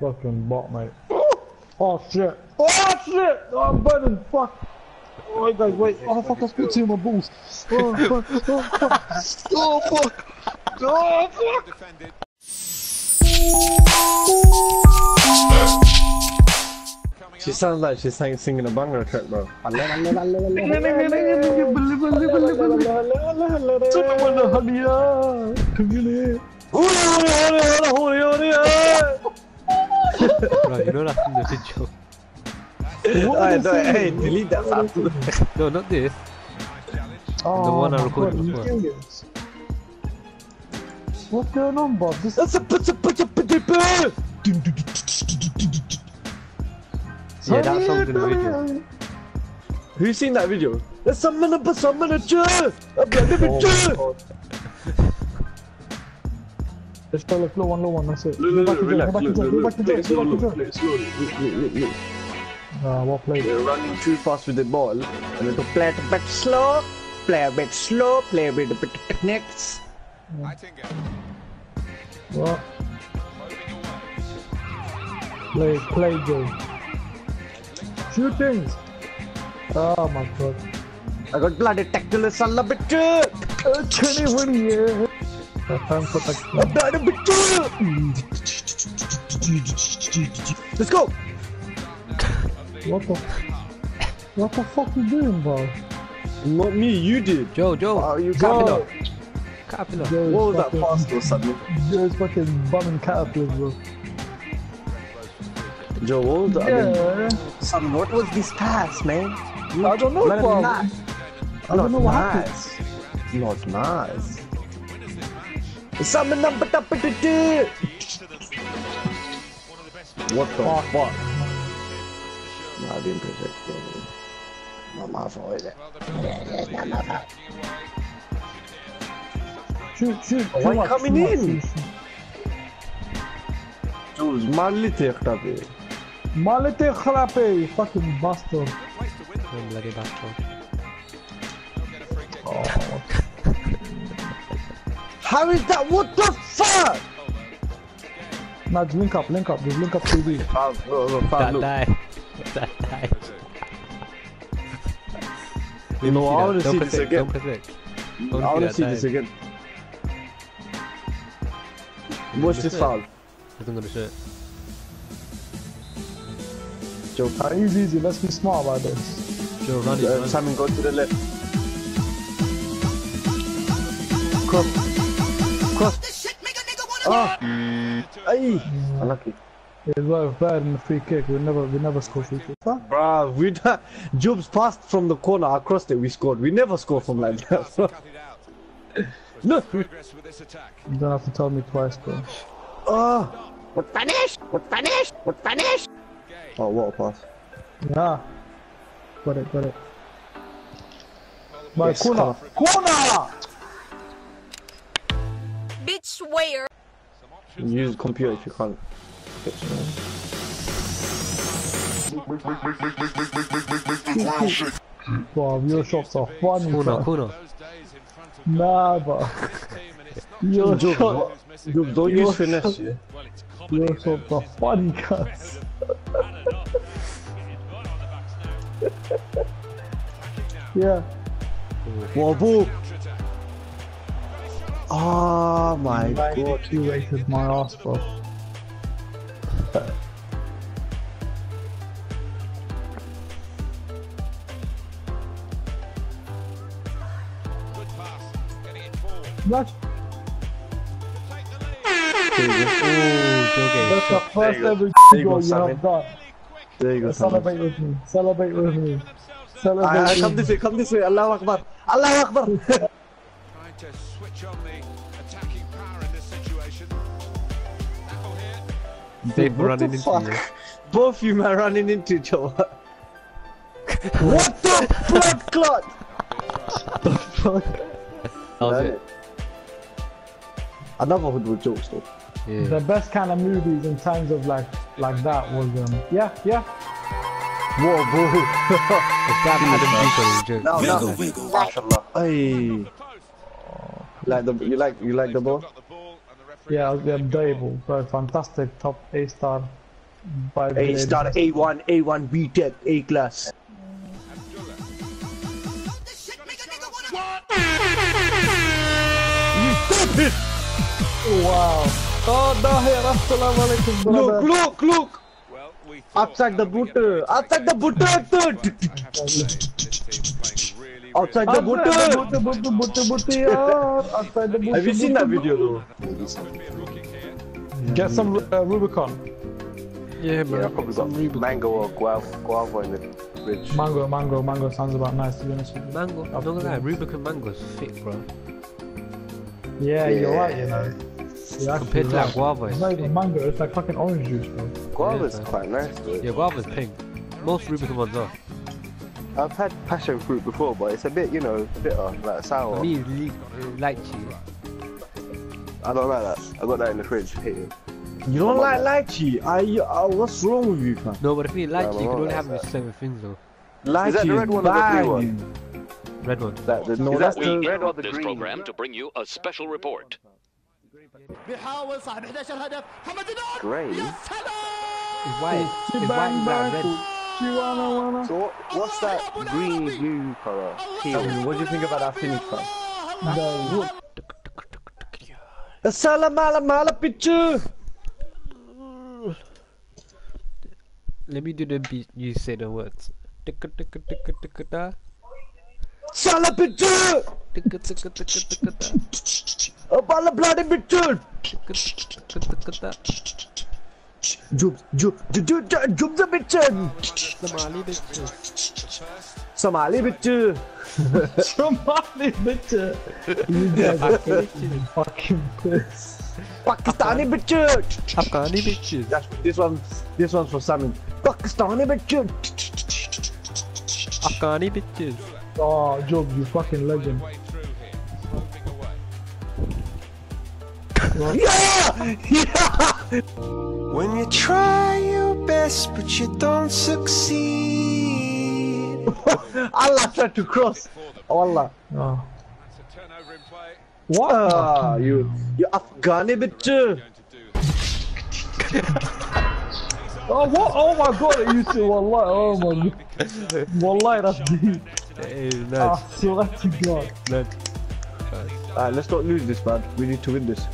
Fucking bot, mate. Oh shit! Oh shit! Oh, I'm burning! Fuck! Oh, wait, guys, wait! Oh fuck! I spit tea on my balls! Oh fuck! Oh fuck! Oh fuck! Oh fuck! Defended. She sounds like she's sing- singing a banger track, bro. Bro, you know laughing the video. Hey, no, hey, delete that fam. No, not this. Oh, The one I recorded God, before. serious? What's going on, Bob? This That's a put a put a put a put. Yeah, that song's in the video. Who's seen that video? There's someone up, someone a chair. A bloody Let's go, let's go, one low one, that's it. Look, Go look, back look, relax, jail, look, go look, back to look, jail, play it go back to slow, jail, look, go back to play it slow. Look, look, look, look, look. Ah, well played. They're running too fast with the ball, and they to play it a bit slow, play a bit slow, play a bit a bit techniques. Eitinga. What? Moving away. Play, play game. Shootings! Oh my god. I got bloody tactile son of a bitch. Uh, 20 yeah. Time for A bloody bitch. Let's go. What the? What the fuck you doing, bro? Not me, you did. Joe, Joe, Oh, you Yo, capital. Caterpillar. Joe's What was that fucking- pass though, son? Joe's fucking bumming caterpillars, bro. Joe, what was that? I mean, Yeah. son, what was this pass, man? I don't know, Not bro. nice. I don't know what happened. nice. Not nice. Summon number top of the day. What the Fuck. fuck? No, I didn't protect it. Not my fault, is it? Shoot, shoot. Oh, why too much, coming too much, in? shoot, shoot. Jules, marli tekta pe. Malete khrape, you fucking bastard. Oh, bloody bastard. Oh, How is that? What the fuck? Nudge, link up, link up, just link up TV. Bro, bro, fam, That look. died. That died. You know, I wanna see this again. Don't press it. I wanna see this again. Watch this foul. Doesn't go to shit. Joe, Uh, easy, easy, let's be smart about this. Joe, run it, uh, run. Simon, go to the left. Cross. Cross. Ah. Ay. Unlucky. It was better than the free kick. We never, we never score free kick. Fuck. Bruh, we done, Jobs passed from the corner across it, we scored. We never score from like that. Cut it out. no. Progress with this attack. You don't have to tell me twice, bro. Oh. What finish? What finish? What finish? Oh, what a pass. Yeah. Got it, got it. My Yes, corner, corner. Bitch, where? Some options. Use computer if you can't. Wow, your shots are funny. Corner, bro. corner. Those days in front of Nah, bro. this team, and it's not Your Jobs, shot, what? who's missing Jobs, don't Your use finesse, yeah? Well, your shots are funny, cuz. Yeah. Wobble. Counter-attack. Oh my god. You wasted my ass, bro. Good pass. Getting. That's, the lead. Joe gave that's the shot. first ever you goal you have done. There you go, Simon. Celebrate with me. Celebrate with me. Celebrate Ah, with come this way, come this way. Allah Akbar. Allah Akbar. Trying to switch on the here. They What running the into fuck? you. Both you man running into each other. what the blood clot? the fuck? That was it. Another hood with jokes though. Yeah. The best kind of movies in times of like like that was um yeah yeah Whoa, bro. It's that Adam Beacon no, joke. no. Mashallah. Hey. The post. Like the you like you like the ball? Got the ball, and the Yeah, yeah, unplayable, but fantastic. Top A star. By A star, A1, A1, BTEC, A class. Wow. Oh, Dahir, assalamu alaikum, brother. Look, look, look! Well, we thought the that would booter, be- the booter, outside the Outside booter. the booty, booty, booty, booty, yeah. Outside the booty, Have you seen that video though? Could be a booking here. booty. Get some uh, Rubicon. Yeah, man. Yeah, I probably got Some Rubicon. mango or guava, guava in the fridge. Mango, mango, mango sounds about nice to be honest with you. Mango. I'm not gonna lie, Rubicon mango's thick, bro. Yeah, you're right, you know. You're actually Compared to like guava, It's it's not even mango, it's like fucking orange juice, bro. Guava's Yeah, quite nice though. Yeah, guava's pink. Most Rubicon ones are. I've had passion fruit before, but it's a bit, you know, bitter, like sour. For me, le- uh, lychee. I don't like that. I got that in the fridge. Hate it. You don't like lychee? I, uh, what's wrong with you, fam? No, but if you lychee, my you can mom only have likes with certain things though. Lychee Is that the red one or the blue one? banging. Red one. That, the, No, is that's that the- the We red or interrupt the this green? program to bring you a special report. بيحاول صاحب 11 هدف محمد النور Grey? يا سلام It's white. It's white, Bang, black, bang, red. Chihuahua, wanna. So what, what's that green blue colour? Tell what do you think about that finish, fam? No. Assalamu alaikum, picture. Let me do the beat. You say the words. Salah picture. Abala bloody picture. Jub, jub, jub, jub the picture. Somali bitches. Somali picture. Somali bitch. You guys are fucking fucking piss. Pakistani picture. Afghani bitches. That's this one. This one's for Simon. Pakistani picture. Afghani bitches. Oh, Job, you fucking legend. Yeah, yeah. When you try your best but you don't succeed. Allah tried to cross. Allah. Oh. That's a turnover in play. What? Ah, you, you Afghani picture. Going oh, what? Oh my god, you two, Wallah. Oh my god. Wallah, that's deep. Hey, Ah, nuts. swear to God. Nuts. Alright, let's not lose this, man. We need to win this.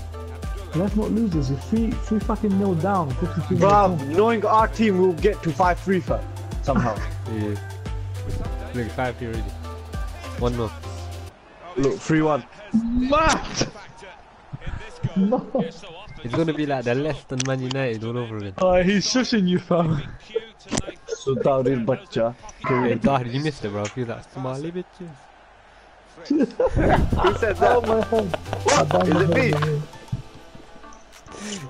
Let's not lose this. It's three, three fucking nil down. 52 Bruv, knowing our team we'll get to 5-3 fam. Somehow. Yeah. Look, five three already. 1 0. Look, 3-1. What? No. It's gonna be like the Leicester Man United all over again. Uh, he's shushing you, fam. Sultanul Bacha. Hey, Dahir, you missed it, bro. He was like, Somali bitches. Who said Oh my god. What? Is it me?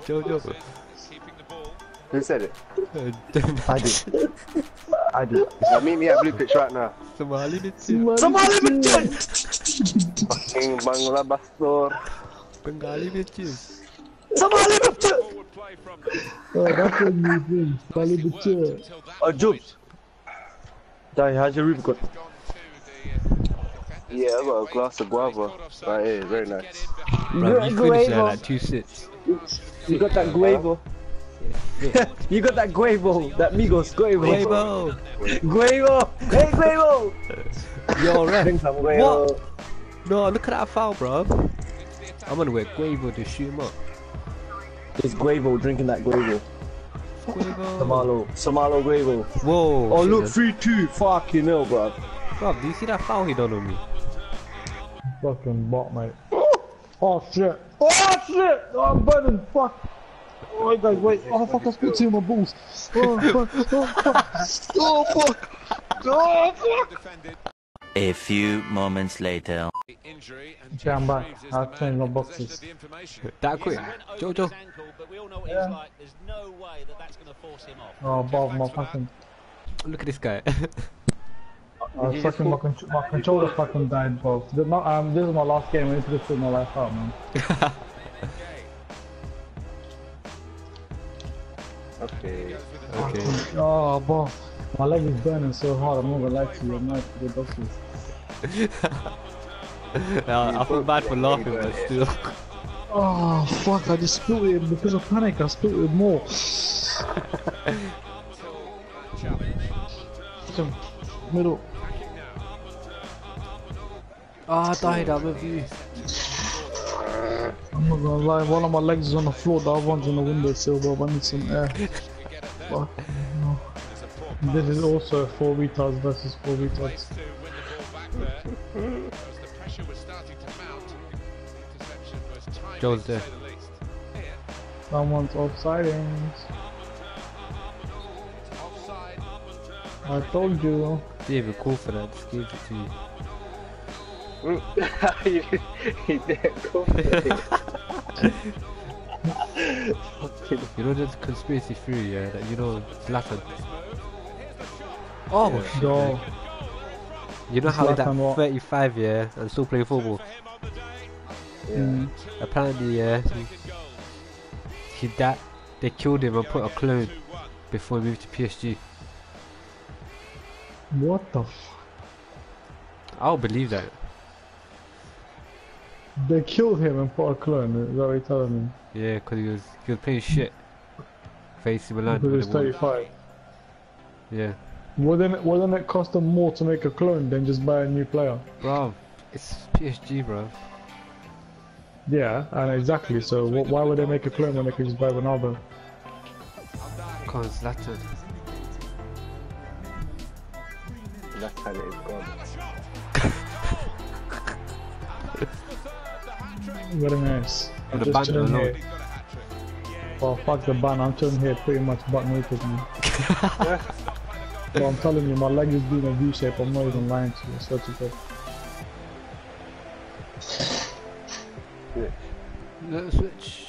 Jojo. keeping the ball. Who said it? I did. I did. Now meet me at Blue Pitch right now. Somali bitches. Somali Bacha! Fucking Bangla Bastor. Bengali bitches. Somali Bacha! Forward play from them. Oh, that's what you think. Bali the chair. Until that Oh, Jubes. Dai, how's your Rubicon? gone to the uh, Yeah, I got a glass of guava right here. Very nice. Bro, you finished at like 2 sits. You got that Guavo. you got that Guavo. That Migos Guavo. Quavo! Guavo. Hey, Guavo. Yo, ref. Drink some Guavo. What? No, look at that foul, bro. I'm gonna wear Quavo to shoot him up. It's Guavo drinking that Guavo. Quavo. Samalo. Samalo Guavo. Whoa. Oh, look, shit, 3-2. Fucking hell, bro. Bro, do you see that foul he done on me? Fucking bot, mate. Oh shit. Oh shit! Oh, I'm burning. Fuck. Oh, wait, guys, wait. Oh, fuck, I spit two of my balls. Oh, fuck. Oh, fuck. Oh, fuck. Oh, fuck. A few moments later. the injury and Okay, I'm back. I'll the change my boxes. possession of the information. That quick. Jojo. but we all know what Yeah. like. No that that's going to force him off. Oh, Bob, my fucking. Look at this guy. Uh, fucking my, con- my controller fucking died, Bob. This, not, um, this is my last game. I need to just sort my life out, man. Okay. okay. Oh, Bob. My leg is burning so hard. I'm not gonna lie to you. I'm not to the doctors. Now, I feel bad for laughing, but still. Oh fuck! I just spilled it because of panic. I spilled it more. Some Middle. Ah, I died, I'm with you. I'm not gonna lie. One of my legs is on the floor. The other one's on the windowsill, bro. I need some air. Fuck. No. This is also four retards versus four retards. to win the there pressure was starting to mount. Interception Joe's to there. say the least. Here, Someone's offsidings. offside. I told you. Didn't even call for that, just gave it to you. He, he didn't go for it. Fucking You know a conspiracy theory, yeah, that you know Zlatan. Oh, shit. Yo, You know how he's Zlatan what? 35, yeah, and still playing football. mm, Apparently, yeah, he, he that they killed him and put a clone before he moved to PSG. what the f? I don't believe that. They killed him and put a clone. Is that what you're telling me? Yeah, because he was he was playing hmm. shit. For AC Milan. Because when he's they won. 35. Yeah, Wouldn't it, wouldn't it cost them more to make a clone than just buy a new player? bro, it's PSG, bro. Yeah, and exactly. So wh- why would they make a clone when they could just buy Ronaldo? Because Zlatan. That's how it is gone. Very nice. With the Just ban chilling alone. here. Well, fuck the ban. I'm chilling here pretty much butt naked, man. so I'm telling you, my leg is doing a V shape. I'm not even lying to you. I swear to God. Let's switch.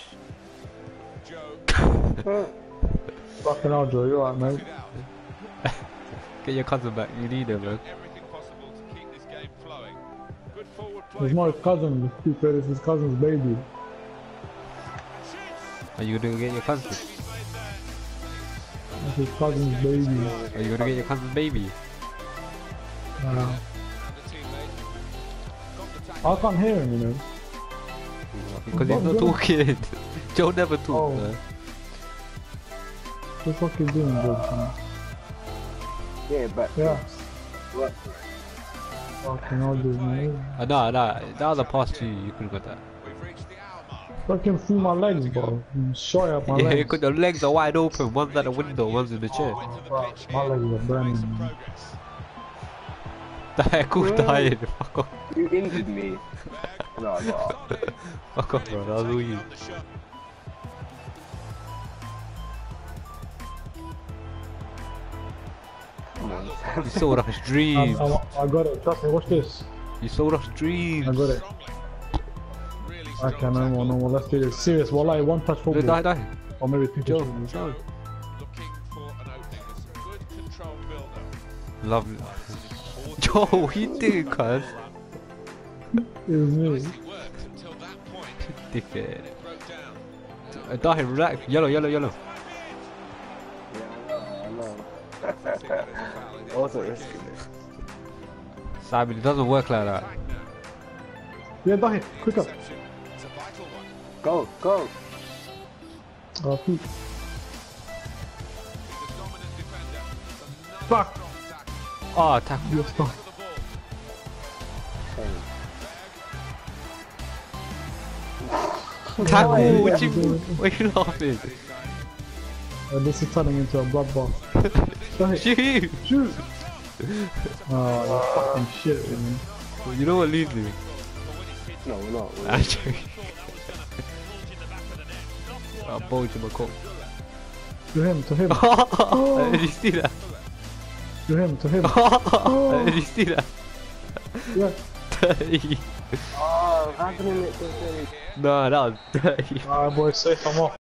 Fucking hell, Joe. You alright, mate? Get your cousin back. You need him, man. Good forward play. He's not his cousin. The stupid. It's his cousin's baby. Are you gonna get your cousin? It's his cousin's baby. Are you gonna get your cousin's baby? Uh, I can't hear him, you know. Because he's not talking. Joe never talks, Oh. man. What the fuck is doing, Joe? Yeah, but Yeah. what? Fucking hell, dude, man. Uh, no, no, that was a pass to you. You could have got that. Fucking through my legs, bro. Shot up my yeah, legs. because the legs are wide open. One's at the window, one's in the chair. Bro, my legs are burning. man. The heck was dying. Fuck off. You injured me. No, no. Fuck off, bro. That was all you. On. You sold us I, dreams. I, I got it. Trust me. Watch this. You sold us dreams. I got it. Okay, no more, no more. Let's do this. Serious. Wallahi, one touch football. die, die. Or maybe two Joe, touch. Joe. Looking for an opening. Good control build-up. Lovely. Joe, what you doing, cuz? It was me. Nicely worked until that point. Dickhead. It broke down. Die, relax. Yellow, yellow, yellow. Wasn't risking it. Simon, it doesn't work like that. Yeah, die. Quicker. It's a. Go, go. Oh, feet. He's a dominant defender. It's a Fuck. strong tackle. Oh, tackle. Yes, fuck. Tackle, Yeah, what you, yeah. what you laughing? Uh, this is turning into a bloodbath. Die. Shoot! Shoot. Oh, you fucking shit, man. You know what leads me? No, we're not. We're Actually. I'll bulge in my coat. To him, to him, Did you see that? to him, to him. Did you see that? Yeah. Dirty. Oh, how can it look so No, that was dirty. Alright, boys, safe. I'm off.